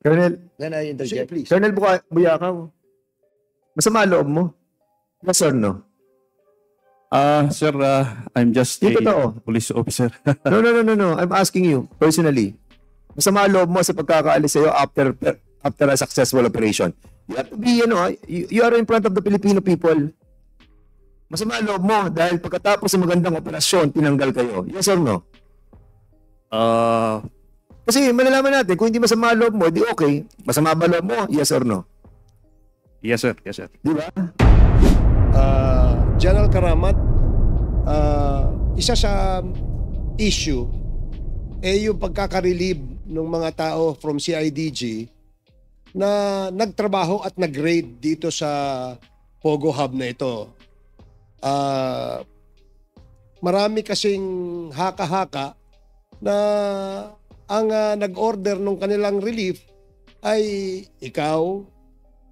Colonel, Then I Sige, interject. please. Colonel Buka- Buyakaw, masama loob mo? Yes or no? Ah, sir, ah, I'm just Yung a totoo. police officer. No, no, no, no, no. I'm asking you, personally. Masama loob mo sa pagkakaalis sa'yo after after a successful operation. You have to be, you know, you, you are in front of the Filipino people. Masama loob mo dahil pagkatapos ng magandang operasyon, tinanggal kayo. Yes or no? Ah, Kasi malalaman natin, kung hindi masama loob mo, di okay. Masama ba loob mo? Yes or no? yes, sir. Yes, sir. Di ba? Ah, General Karamat, ah, isa sa issue eh yung pagkaka-relieve ng mga tao from CIDG na nagtrabaho at nag-raid dito sa Pogo Hub na ito. Ah, marami kasing haka-haka na ang ah, nag-order ng kanilang relief ay ikaw,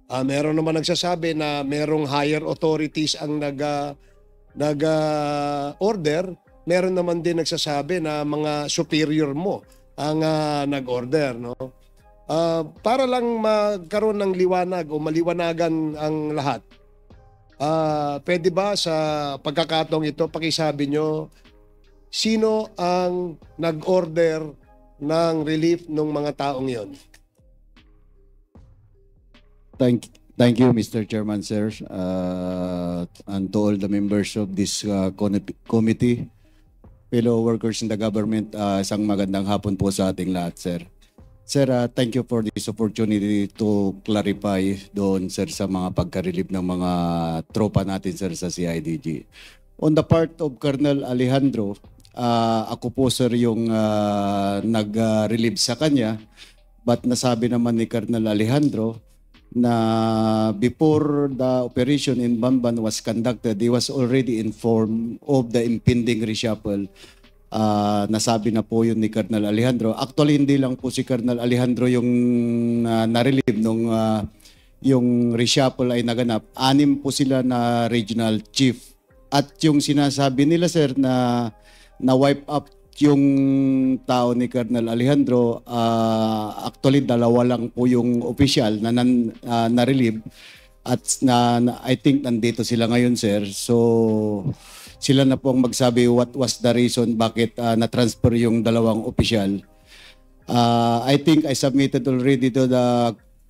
Ah, meron naman nagsasabi na merong higher authorities ang nag ah, nag ah, order. Meron naman din nagsasabi na mga superior mo ang ah, nag-order, no? Ah, para lang magkaroon ng liwanag o maliwanagan ang lahat. Ah, pwede ba sa pagkakataong ito pakisabi nyo sino ang nag-order ng relief ng mga taong yon? Thank, thank you, Mr. Chairman, sir, uh, and to all the members of this uh, committee, fellow workers in the government, uh, isang magandang hapon po sa ating lahat, sir. Sir, uh, thank you for this opportunity to clarify doon, sir, sa mga pagka-relieve ng mga tropa natin, sir, sa CIDG. On the part of Colonel Alejandro, uh, ako po, sir, yung uh, nag-relieve sa kanya, but nasabi naman ni Colonel Alejandro, na before the operation in Bamban was conducted, he was already informed of the impending reshuffle. Ah, nasabi na po yun ni Colonel Alejandro. Actually, hindi lang po si Colonel Alejandro yung uh, narelieve nung ah, yung reshuffle ay naganap. Anim po sila na regional chief. At yung sinasabi nila, sir, na na-wipe up yung tao ni Colonel Alejandro, ah, actually dalawa lang po yung official na nan, ah, na-relieve at na, na- I think nandito sila ngayon sir. So sila na po ang magsabi what was the reason bakit ah, na-transfer yung dalawang official. Ah, I think I submitted already to the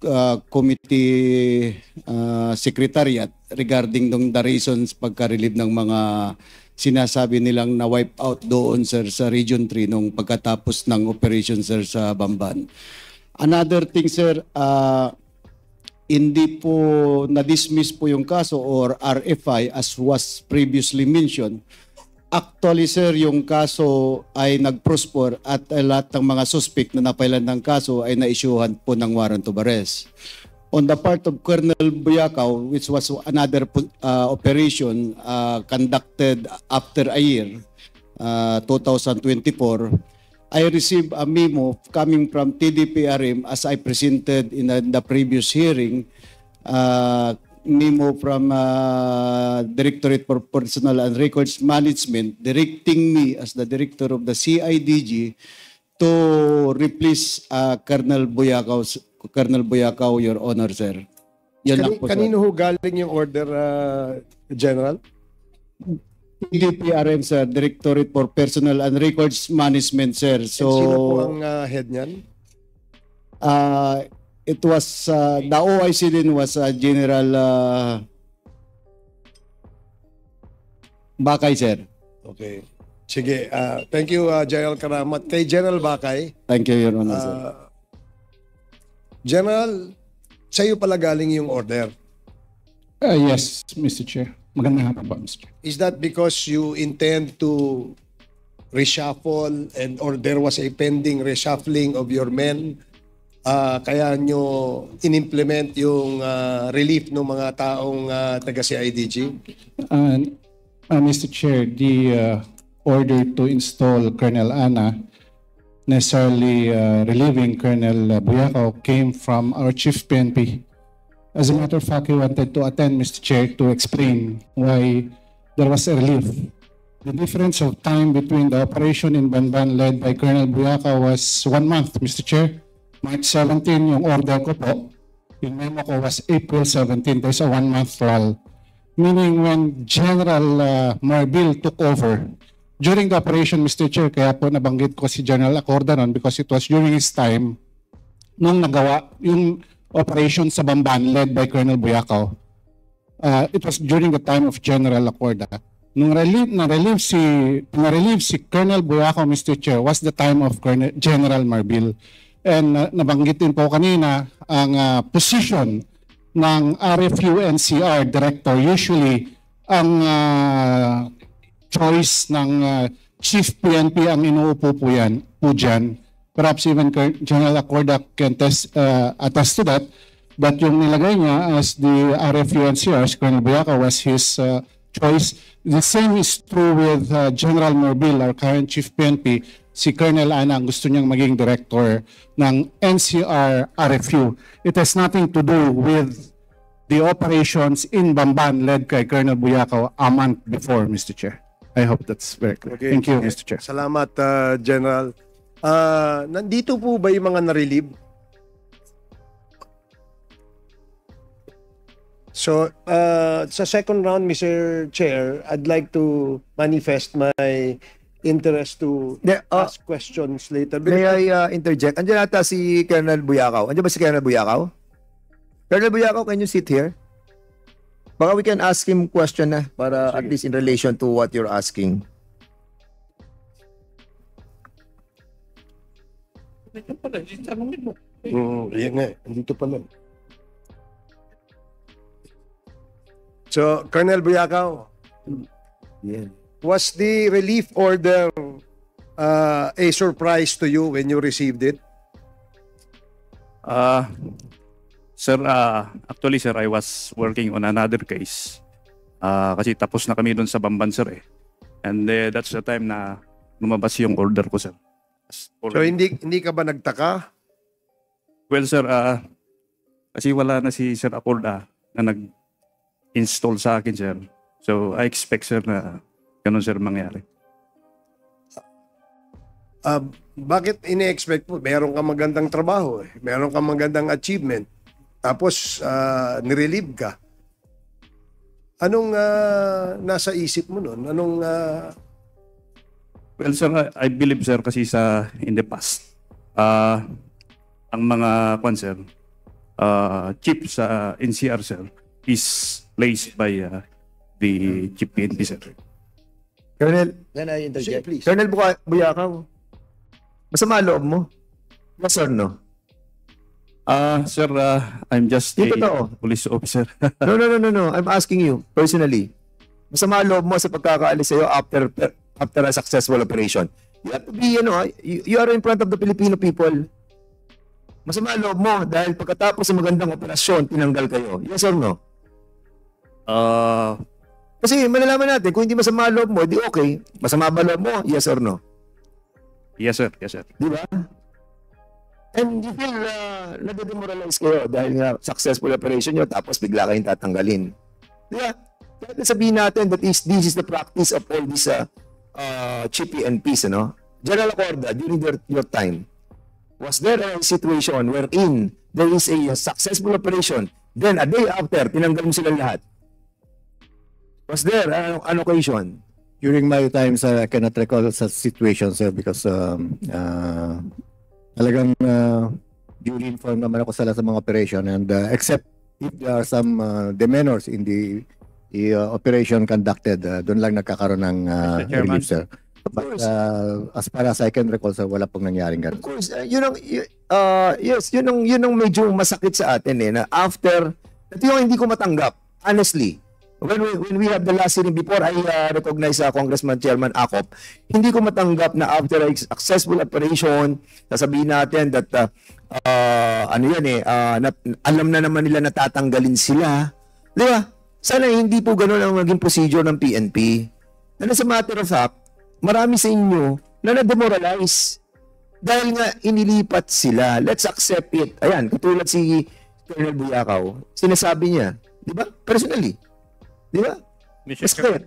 uh, committee uh, secretariat regarding dong the reasons pagka-relieve ng mga sinasabi nilang na wipe out doon sir sa Region 3 nung pagkatapos ng operation sir sa Bamban. Another thing sir, uh, hindi po na-dismiss po yung kaso or RFI as was previously mentioned. Actually, sir, yung kaso ay nag-prosper at lahat ng mga suspect na napailan ng kaso ay na-issuehan po ng warrant of arrest. On the part of Colonel Buyakaw, which was another uh, operation uh, conducted after a year, uh, 2024, I received a memo coming from TDPRM as I presented in the, the previous hearing, uh, memo from uh, Directorate for Personnel and Records Management directing me as the director of the CIDG to replace uh, Colonel Buyakaw, Colonel Buyakaw, Your Honor, sir. Yan lang Kani- po, sir. kanino ho galing yung order, ah, General? TDPRM, sir, Directorate for Personnel and Records Management, sir. So, Sino po ang ah, head niyan? uh, it was, uh, the OIC din was uh, General uh, Bakay, sir. Okay. Sige, ah, thank you ah, General Karamat. Kay General Bakay, Thank you, Your Honor, sir. General, sa iyo pala galing yung order. Uh, yes, Mr. Chair. Magandang hapon po, Mr. Chair. Is that because you intend to reshuffle and or there was a pending reshuffling of your men? Ah, kaya nyo inimplement yung ah, relief ng mga taong ah, taga CIDG? Uh, uh, Mr. Chair, the uh, order to install Colonel Ana, necessarily uh, relieving Colonel Buyakaw, came from our Chief PNP. As a matter of fact, he wanted to attend, Mr. Chair, to explain why there was a relief. The difference of time between the operation in Banban led by Colonel Buyakaw was one month, Mr. Chair. March 17 yung order ko po. Yung memo ko was April 17. There's a one-month lull. Meaning when General uh, Marbil took over, during the operation, Mr. Chair, kaya po nabanggit ko si General Acorda noon because it was during his time nung nagawa yung operation sa Bamban led by Colonel Buyakaw. Uh, it was during the time of General Acorda. Nung relieve, na-relieve si, na-relieve si Colonel Buyakaw, Mr. Chair, was the time of Colonel, General Marbil. And uh, nabanggit din po kanina ang uh, position ng RFU NCR director. Usually, ang uh, choice ng uh, chief PNP ang inuupo po yan, po dyan. Perhaps even General Acorda can test, uh, attest to that. But yung nilagay niya as the RFU NCR, si Colonel Buyaka was his uh, choice. The same is true with uh, General Morbil, our current chief PNP. Si Colonel Ana ang gusto niyang maging director ng NCR RFU. It has nothing to do with the operations in Bamban led kay Colonel Buyakaw a month before, Mr. Chair. I hope that's very clear. Okay. Thank you, Mr. Chair. Salamat, uh, General. Ah, nandito po ba yung mga na-relieve? So, uh, sa second round, Mr. Chair, I'd like to manifest my interest to De, uh, ask questions later. May I uh, interject? Andiyan ata si Colonel Buyakaw. Andiyan ba si Colonel Buyakaw? Colonel Buyakaw, can you sit here? Baka we can ask him question na para at least in relation to what you're asking. Mm, yan nga, eh. andito pala. So, Colonel Buyakaw, Yan. was the relief order uh, a surprise to you when you received it? Uh, sir, uh, actually sir, I was working on another case. Uh, kasi tapos na kami doon sa Bamban sir eh. And uh, that's the time na lumabas yung order ko sir. So, hindi hindi ka ba nagtaka? Well sir, uh, kasi wala na si Sir Acorda na nag-install sa akin sir. So I expect sir na ganun sir mangyari. Uh, bakit ini-expect mo? Meron kang magandang trabaho, eh. meron kang magandang achievement, tapos uh, nirelieve ka. Anong uh, nasa isip mo nun? Anong uh, Well sir, I believe sir kasi sa in the past, uh, ang mga kwan sir, uh, chip sa NCR sir is placed by uh, the chief PNP sir. Colonel, can I interject? please. Colonel Buka- Buyakaw, masama loob mo? Yes or no? Uh, sir, uh, I'm just Di a totoo. police officer. No, no, no, no, no. I'm asking you personally. Masama loob mo sa pagkakaalis sa'yo after after a successful operation. You have to be, you know, you, you are in front of the Filipino people. Masama loob mo dahil pagkatapos ng magandang operasyon, tinanggal kayo. Yes or no? uh, Kasi malalaman natin, kung hindi masama loob mo, di okay. Masama ba loob mo? Yes or no? yes sir, yes sir. Di ba? And you feel uh, nadedemoralize kayo dahil nga successful operation nyo tapos bigla kayong tatanggalin. Di ba? Kaya sabihin natin that is, this is the practice of all these uh, uh, chippy and ano? General Acorda, during their, your time, was there a situation wherein there is a successful operation, then a day after, tinanggal mo sila lahat? Was there an, an occasion? During my time, sir, I cannot recall such situation, sir, because um, uh, talagang uh, duly informed naman ako sa lahat ng mga operation and uh, except if there are some uh, demeanors in the, the uh, operation conducted, uh, doon lang nagkakaroon ng uh, relief, sir. Of But course. uh, as far as I can recall, sir, wala pong nangyaring Of ganun. course, uh, yun ang, uh, yes, yun ang, yun ang medyo masakit sa atin eh, na after, ito yung hindi ko matanggap, honestly. When we, when we have the last hearing before, I uh, recognize uh, Congressman Chairman Acop, hindi ko matanggap na after a successful operation, sasabihin natin that, uh, uh, ano yan eh, uh, na, alam na naman nila natatanggalin sila. Di ba? Sana hindi po ganun ang maging procedure ng PNP. And as a matter of fact, marami sa inyo na na-demoralize dahil nga inilipat sila. Let's accept it. Ayan, katulad si Colonel Buyakaw, sinasabi niya, di ba? Personally. Di ba? It's clear.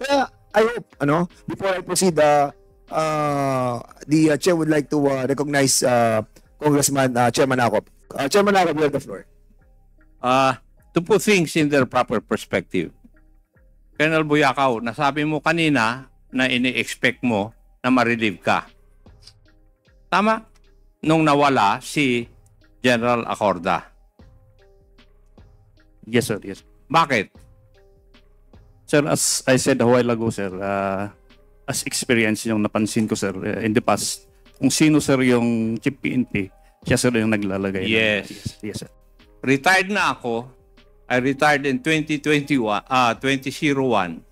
Kaya, I hope, ano, before I proceed, uh, uh, the uh, chair would like to uh, recognize uh, Congressman uh, Chairman Akop. Uh, Chairman Akop, you have the floor. uh, to put things in their proper perspective. Colonel Buyakaw, nasabi mo kanina na ini-expect mo na ma-relieve ka. Tama? Nung nawala si General Acorda. Yes, sir. Yes. Bakit? Sir, as I said a while ago, sir, uh, as experience yung napansin ko, sir, uh, in the past, kung sino, sir, yung chief PNP, siya, sir, yung naglalagay. Yes. yes. Yes, sir. Retired na ako. I retired in 2021, ah 2001.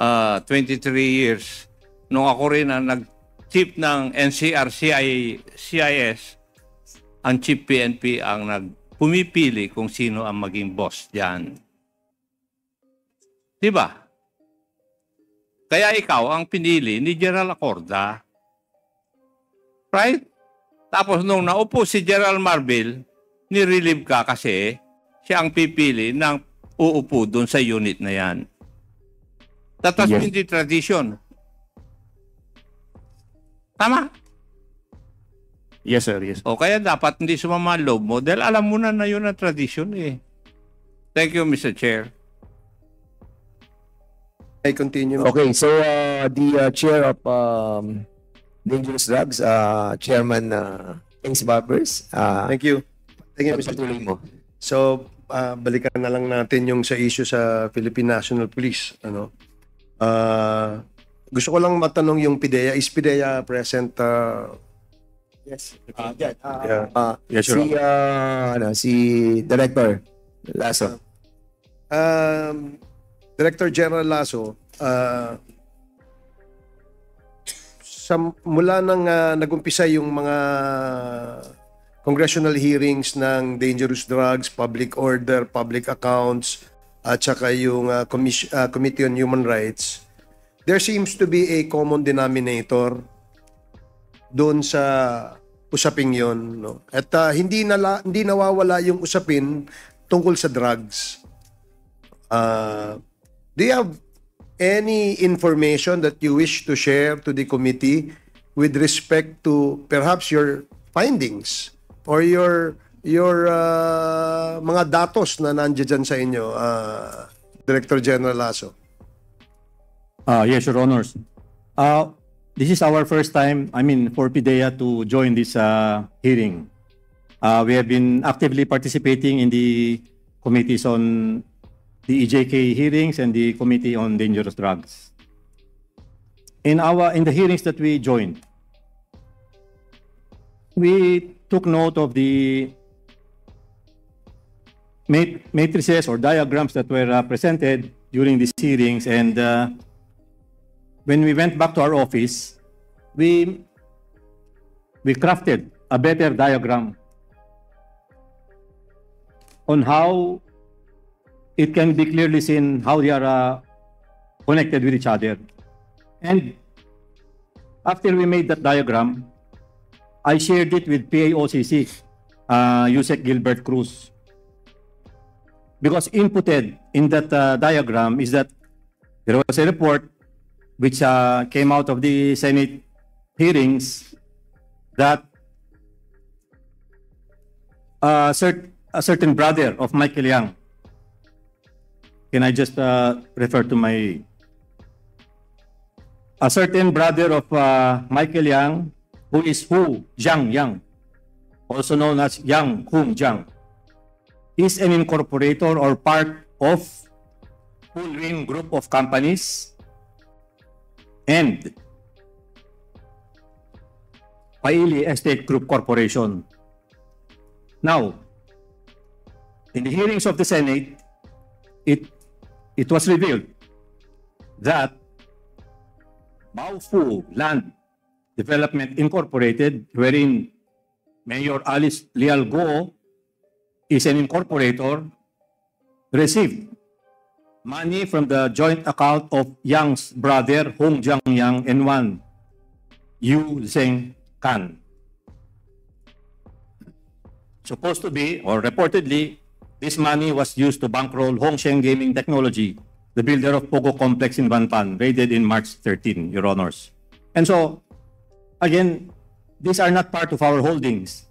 Ah 23 years. Nung ako rin ang nag-chief ng NCR CI, CIS, ang chief PNP ang nagpumipili kung sino ang maging boss diyan. 'Di ba? Kaya ikaw ang pinili ni General Acorda. Right? Tapos nung naupo si General Marbil, nirelieve ka kasi siya ang pipili ng uupo doon sa unit na yan. That has Yes. been the tradition. Tama? Yes, sir. Yes. O kaya dapat hindi sumama loob mo dahil alam mo na na yun ang tradition eh. Thank you, Mr. Chair. I continue. Okay, so uh, the uh, chair of um, Dangerous Drugs, uh, Chairman uh, Ace Barbers, uh, Thank you. Thank you, Mr. pagpatuloy mo. So, ah, balikan na lang natin yung sa issue sa Philippine National Police. Ano? Ah, gusto ko lang matanong yung PIDEA. Is PIDEA present? ah, Yes. Uh, yeah. Uh, Yeah. uh, Yes, si, Your uh, ano, si Director Lasso. Um, Director General Lasso, ah, sa mula nang ah, nagumpisa yung mga congressional hearings ng dangerous drugs, public order, public accounts, at saka yung ah, commis- ah, Committee on Human Rights, there seems to be a common denominator doon sa usaping yon no? At ah, hindi nala, hindi nawawala yung usapin tungkol sa drugs. Uh, do you have any information that you wish to share to the committee with respect to perhaps your findings or your your uh, mga datos na nandiyan sa inyo uh, Director General Lasso Uh, yes, Your Honors. Uh, this is our first time, I mean, for PIDEA to join this uh, hearing. Uh, we have been actively participating in the committees on the EJK hearings and the Committee on Dangerous Drugs. In our in the hearings that we joined, we took note of the mat- matrices or diagrams that were uh, presented during these hearings and uh, when we went back to our office, we we crafted a better diagram on how it can be clearly seen how they are uh, connected with each other. And after we made that diagram, I shared it with PAOCC, uh, Yusek Gilbert Cruz. Because inputted in that uh, diagram is that there was a report which uh, came out of the Senate hearings that uh, cert- a certain brother of Michael Young, can I just uh, refer to my a certain brother of uh, Michael Young, who is Hu Jiang Yang, also known as Yang Hung Jiang, is an incorporator or part of Fullwin Group of Companies and Paili Estate Group Corporation. Now, in the hearings of the Senate, it it was revealed that Baofu Land Development Incorporated, wherein Mayor Alice Leal Go is an incorporator, received money from the joint account of Yang's brother Hong Jiang Yang and one Yu Zheng Kan. Supposed to be, or reportedly, this money was used to bankroll Hongsheng Gaming Technology, the builder of Pogo Complex in Banpan, raided in March 13, Your Honors. And so, again, these are not part of our holdings.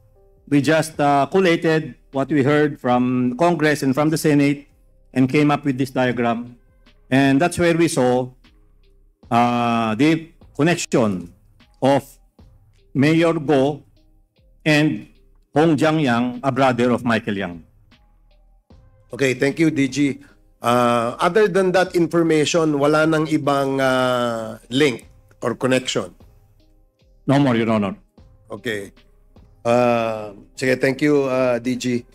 we just uh, collated what we heard from Congress and from the Senate and came up with this diagram. And that's where we saw uh, the connection of Mayor Go and Hong Jiang Yang, a brother of Michael Yang. Okay, thank you, DG. Uh, other than that information, wala nang ibang uh, link or connection. No more, Your Honor. Okay. Uh, sige, thank you, uh, DG.